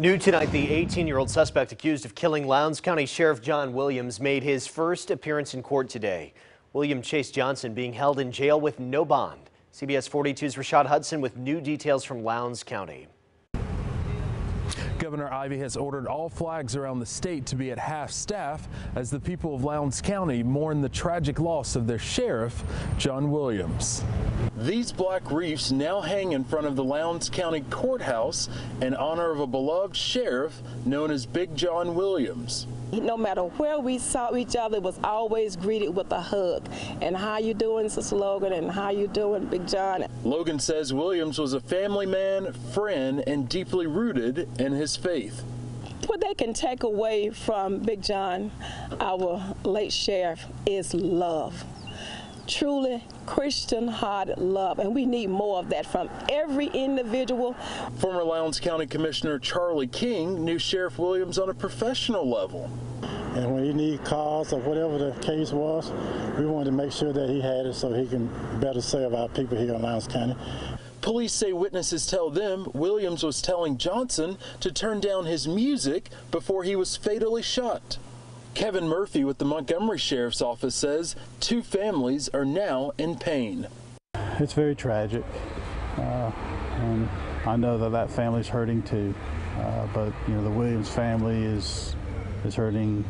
New tonight, the 18-year-old suspect accused of killing Lowndes County Sheriff John Williams made his first appearance in court today. William Chase Johnson being held in jail with no bond. CBS 42's Rashad Hudson with new details from Lowndes County. Governor Ivey has ordered all flags around the state to be at half staff as the people of Lowndes County mourn the tragic loss of their sheriff, John Williams. These black reefs now hang in front of the Lowndes County Courthouse in honor of a beloved sheriff known as Big John Williams. No matter where we saw each other, it was always greeted with a hug. And how you doing, Sister Logan? And how you doing, Big John? Logan says Williams was a family man, friend, and deeply rooted in his faith. What they can take away from Big John, our late sheriff, is love truly Christian hearted love, and we need more of that from every individual. Former Lowndes County Commissioner Charlie King knew Sheriff Williams on a professional level. And when he needed cars or whatever the case was, we wanted to make sure that he had it so he can better serve our people here in Lowndes County. Police say witnesses tell them Williams was telling Johnson to turn down his music before he was fatally shot. Kevin Murphy with the Montgomery Sheriff's Office says two families are now in pain. It's very tragic, uh, and I know that that family's hurting too. Uh, but you know, the Williams family is is hurting.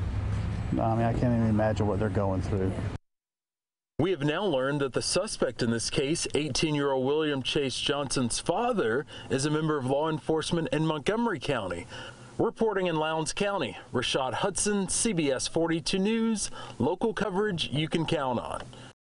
I mean, I can't even imagine what they're going through. We have now learned that the suspect in this case, 18-year-old William Chase Johnson's father, is a member of law enforcement in Montgomery County. Reporting in Lowndes County, Rashad Hudson, CBS 42 News, local coverage you can count on.